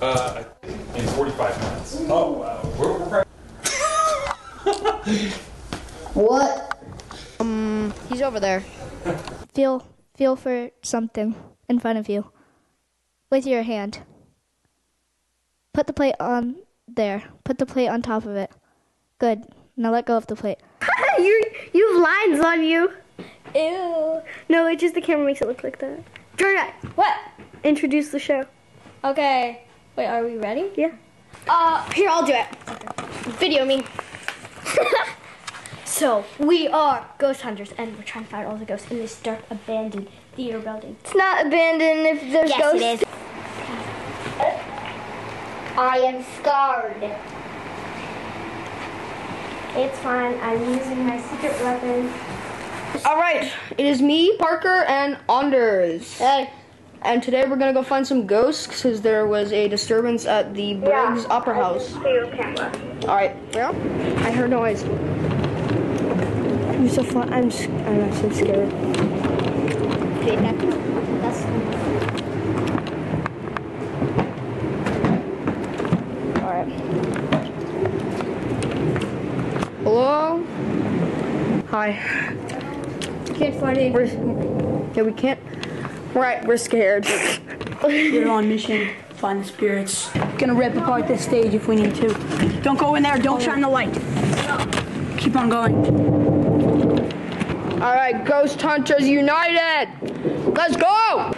Uh, in 45 minutes. Oh, wow. We're, we're What? He's over there. Feel feel for something in front of you with your hand. Put the plate on there. Put the plate on top of it. Good. Now let go of the plate. you you have lines on you. Ew. No, it's just the camera makes it look like that. Jordan, What? introduce the show. Okay. Wait, are we ready? Yeah. Uh, here, I'll do it. Video me. so, we are ghost hunters, and we're trying to find all the ghosts in this dark, abandoned theater building. It's not abandoned if there's Yes, ghosts. it is. I am scarred. It's fine. I'm using my secret weapon. All right, it is me, Parker, and Anders. Hey. And today we're gonna go find some ghosts because there was a disturbance at the Briggs Opera House. All right. Well, I heard noise. I'm so fun. I'm. s- I'm actually scared. Okay, that, that's All right. Hello. Hi. can't find it. Yeah, we can't. Right, we're scared. We're on mission. Find the spirits. Gonna rip apart this stage if we need to. Don't go in there. Don't shine the light. Keep on going. All right, Ghost Hunters United. Let's go.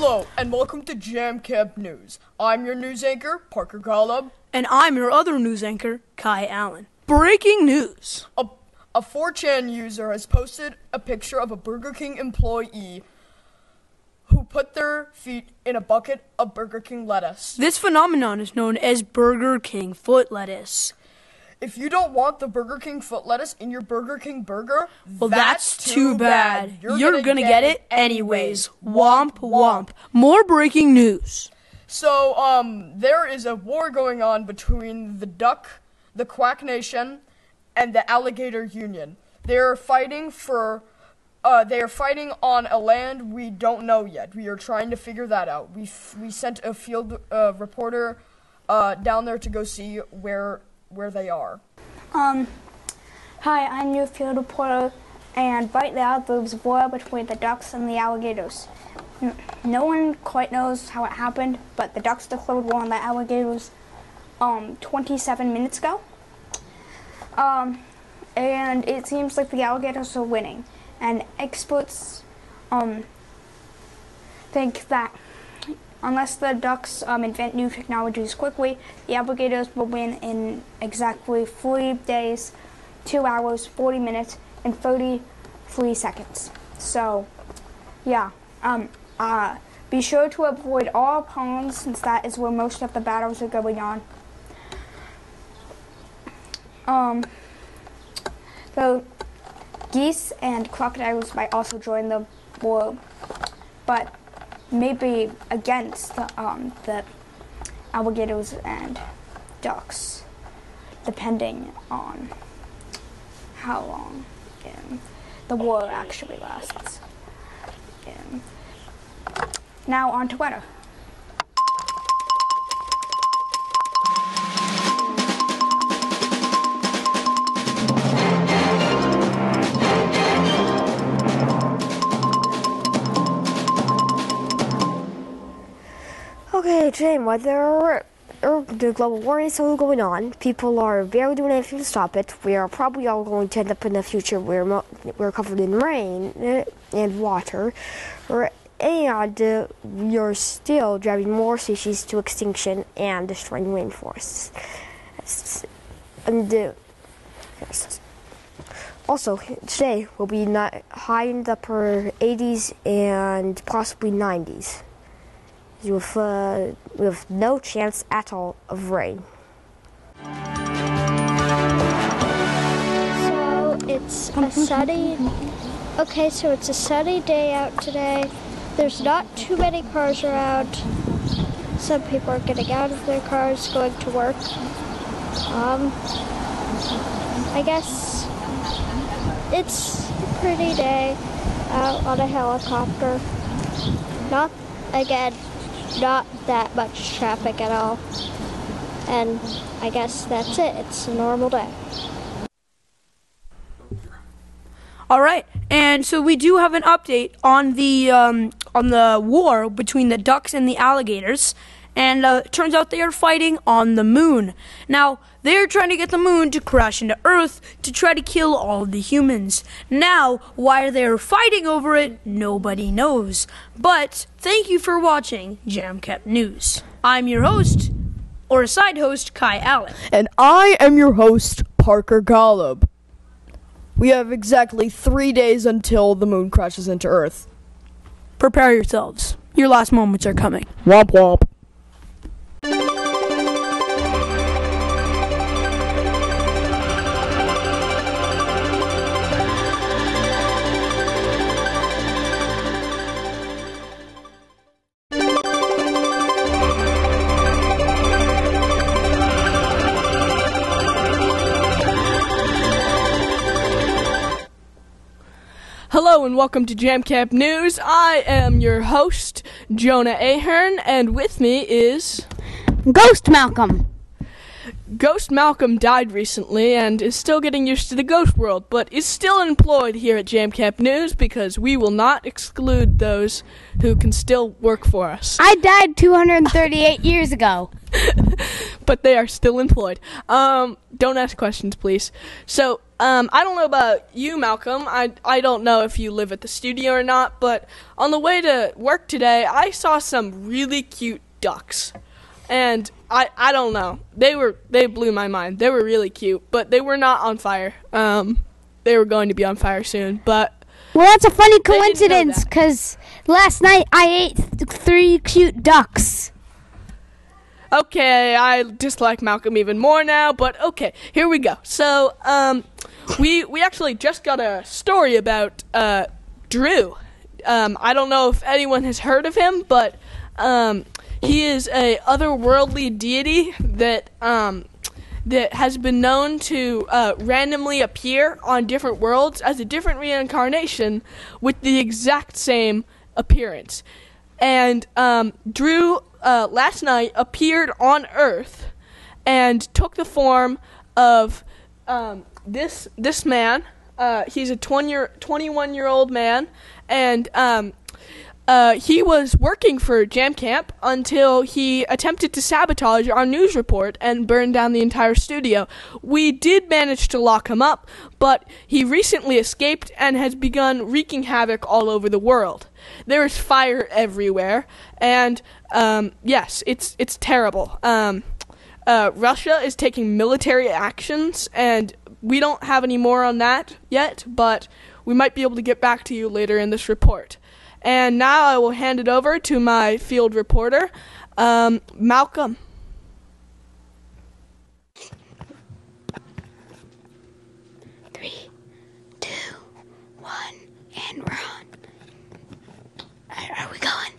Hello, and welcome to Jam Camp News. I'm your news anchor, Parker Golub. And I'm your other news anchor, Kai Allen. Breaking news. A, a 4chan user has posted a picture of a Burger King employee who put their feet in a bucket of Burger King lettuce. This phenomenon is known as Burger King foot lettuce. If you don't want the Burger King foot lettuce in your Burger King burger, Well, that's, too bad. You're, gonna, get, it anyways. Womp womp. More breaking news. So, um, there is a war going on between the Duck, the Quack Nation, and the Alligator Union. They're fighting for, uh, they are fighting on a land we don't know yet. We are trying to figure that out. We f- we sent a field uh, reporter, uh, down there to go see where where they are. Um, hi, I'm your field reporter, and right now there's war between the ducks and the alligators. No one quite knows how it happened, but the ducks declared war on the alligators um, 27 minutes ago. Um, and it seems like the alligators are winning, and experts um, think that unless the ducks um, invent new technologies quickly, the alligators will win in exactly three days, two hours, 40 minutes, and 33 seconds. So, yeah. Um, uh, be sure to avoid all ponds since that is where most of the battles are going on. Um, so, geese and crocodiles might also join the war, but maybe against the, um, the alligators and ducks, depending on how long um, the war actually lasts. Um, now on to weather. Okay, today weather. er, The global warming is still going on. People are barely doing anything to stop it. We are probably all going to end up in a future where we're covered in rain uh, and water, or- and uh, we are still driving more species to extinction and destroying rainforests. And uh, also today will be not high in the upper 80s and possibly 90s with uh, with no chance at all of rain. So it's a sunny. Okay, so it's a sunny day out today. There's not too many cars around. Some people are getting out of their cars, going to work. Um, I guess it's a pretty day out on a helicopter. Not, again, not that much traffic at all. And I guess that's it. It's a normal day. All right, and so we do have an update on the um, on the war between the ducks and the alligators, and uh, it turns out they are fighting on the moon. Now they are trying to get the moon to crash into Earth to try to kill all of the humans. Now, why they are fighting over it, nobody knows. But thank you for watching Jamcap News. I'm your host, or side host, Kai Allen. And I am your host, Parker Golub. We have exactly three days until the moon crashes into Earth. Prepare yourselves. Your last moments are coming. Womp womp. Welcome to Jam Camp News. I am your host, Jonah Ahern, and with me is Ghost Malcolm. Ghost Malcolm died recently and is still getting used to the ghost world, but is still employed here at Jam Camp News because we will not exclude those who can still work for us. I died 238 years ago. but they are still employed. Um, don't ask questions, please. So, um, I don't know about you, Malcolm. I, I don't know if you live at the studio or not, but on the way to work today, I saw some really cute ducks. And I, I don't know. They were they blew my mind. They were really cute, but they were not on fire. Um, they were going to be on fire soon, but well, that's a funny coincidence because last night I ate th- three cute ducks. Okay, I dislike Malcolm even more now, but okay, here we go. So, um, we we actually just got a story about uh, Drew. Um, I don't know if anyone has heard of him, but um, he is a otherworldly deity that um, that has been known to uh, randomly appear on different worlds as a different reincarnation with the exact same appearance. And um, Drew uh, last night appeared on Earth and took the form of um, this this man. Uh, he's a 20 year, 21 year old man, and um, uh, he was working for Jam Camp until he attempted to sabotage our news report and burn down the entire studio. We did manage to lock him up, but he recently escaped and has begun wreaking havoc all over the world. There is fire everywhere, and um, yes, it's it's terrible. Um, uh, Russia is taking military actions, and we don't have any more on that yet, but we might be able to get back to you later in this report. And now I will hand it over to my field reporter, um, Malcolm. Three, two, one, and we're on. Are we going?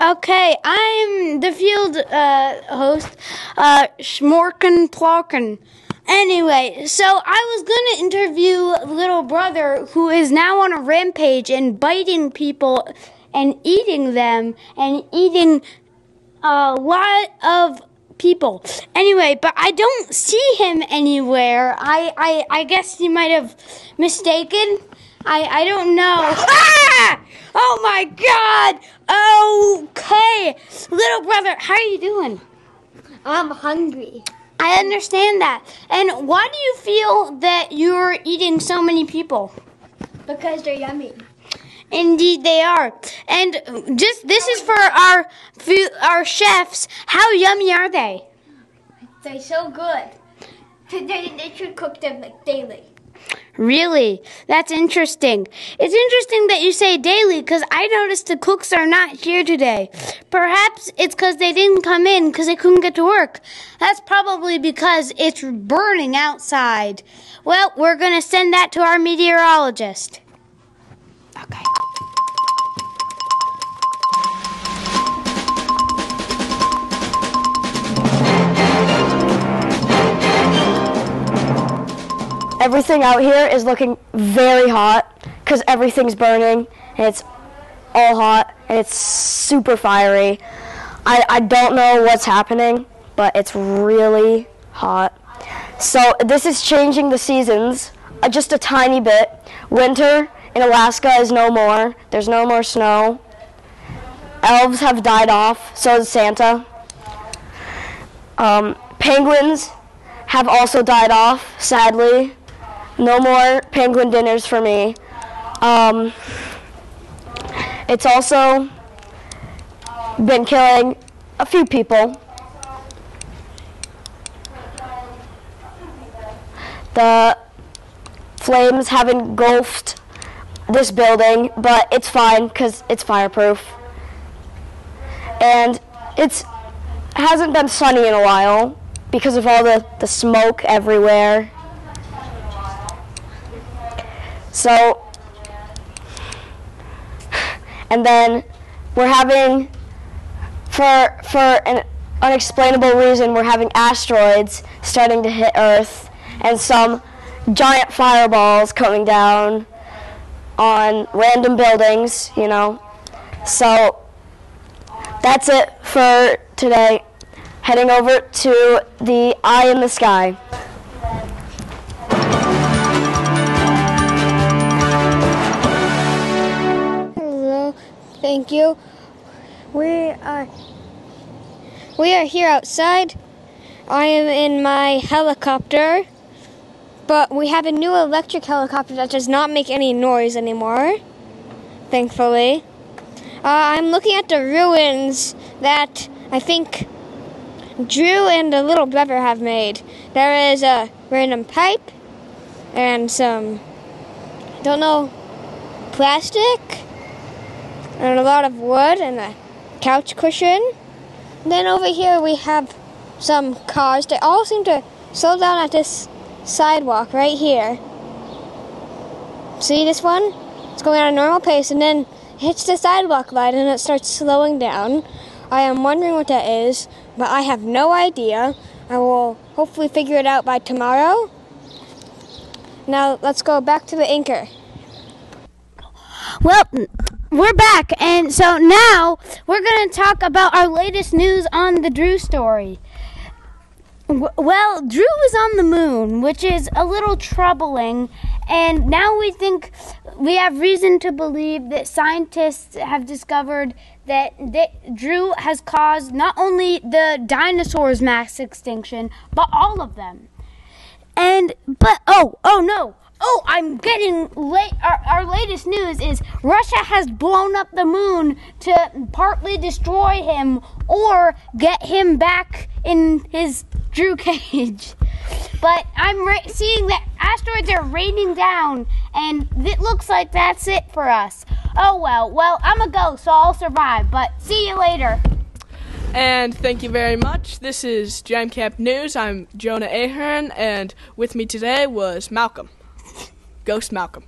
Okay, I'm the field uh, host, uh, Schmorken Plorken. Anyway, so I was to interview little brother who is now on a rampage and biting people and eating them and eating a lot of people. Anyway, but I don't see him anywhere. I I, I guess he might have mistaken. I I don't know. Ah! Oh my god. Okay. Little brother, how are you doing? I'm hungry. I understand that. And why do you feel that you're eating so many people? Because they're yummy. Indeed, they are. And just this is for our our chefs. How yummy are they? They're so good. They, they should cook them like daily. Really? That's interesting. It's interesting that you say daily because I noticed the cooks are not here today. Perhaps it's because they didn't come in because they couldn't get to work. That's probably because it's burning outside. Well, we're going to send that to our meteorologist. Okay. Everything out here is looking very hot because everything's burning and it's all hot and it's super fiery. I, I don't know what's happening, but it's really hot. So this is changing the seasons uh, just a tiny bit. Winter in Alaska is no more. There's no more snow. Elves have died off. So has Santa. Um, penguins have also died off, sadly. No more penguin dinners for me. Um, it's also been killing a few people. The flames have engulfed this building, but it's fine because it's fireproof. And it's hasn't been sunny in a while because of all the, the smoke everywhere. So, and then we're having, for, for an unexplainable reason, we're having asteroids starting to hit Earth and some giant fireballs coming down on random buildings, you know. So that's it for today. Heading over to the eye in the sky. Thank you. We are we are here outside. I am in my helicopter, but we have a new electric helicopter that does not make any noise anymore. Thankfully, uh, I'm looking at the ruins that I think Drew and the little brother have made. There is a random pipe and some I don't know plastic and a lot of wood and a couch cushion. Then over here we have some cars. They all seem to slow down at this sidewalk right here. See this one? It's going at a normal pace and then hits the sidewalk light and it starts slowing down. I am wondering what that is, but I have no idea. I will hopefully figure it out by tomorrow. Now let's go back to the anchor. Well, we're back, and so now we're going to talk about our latest news on the Drew story. Well, Drew was on the moon, which is a little troubling, and now we think we have reason to believe that scientists have discovered that, that Drew has caused not only the dinosaurs' mass extinction, but all of them. And but oh oh no oh I'm getting late. Our, our latest news is Russia has blown up the moon to partly destroy him or get him back in his Drew cage. But I'm ra- seeing that asteroids are raining down, and it looks like that's it for us. Oh well, well I'm a ghost, so I'll survive. But see you later. And thank you very much. This is Jam Camp News. I'm Jonah Ahern, and with me today was Malcolm. Ghost Malcolm.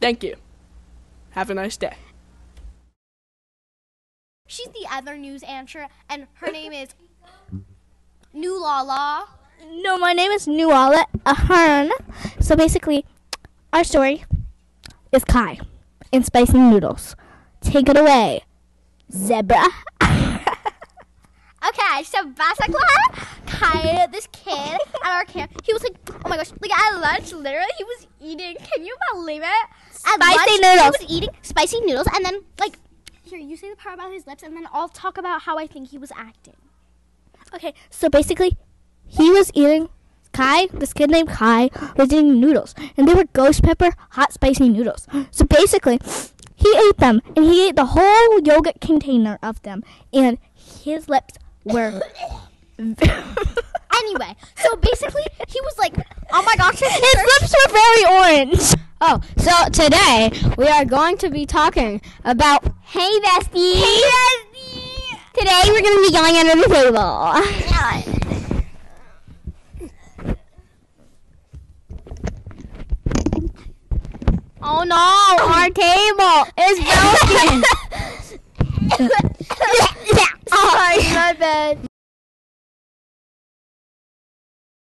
Thank you. Have a nice day. She's the other news anchor, and her name is New La La. No, my name is Nuala Ahern. Uh-huh. So basically, our story is Kai in spicy noodles. Take it away, zebra. Okay, so basically, Kai, this kid at our camp, he was like, oh my gosh, like at lunch, literally, he was eating. Can you believe it? At Spicy lunch, noodles. He was eating spicy noodles, and then like, here, you say the part about his lips, and then I'll talk about how I think he was acting. Okay, so basically, he was eating. Kai, this kid named Kai, was eating noodles, and they were ghost pepper hot spicy noodles. So basically, he ate them, and he ate the whole yogurt container of them, and his lips were. Anyway, so basically, he was like, oh my gosh, his, His lips were very orange. Oh, so today we are going to be talking about Hey Bestie. Hey Bestie. Today we're going to be going under the table. Oh no, our table is broken. My bad.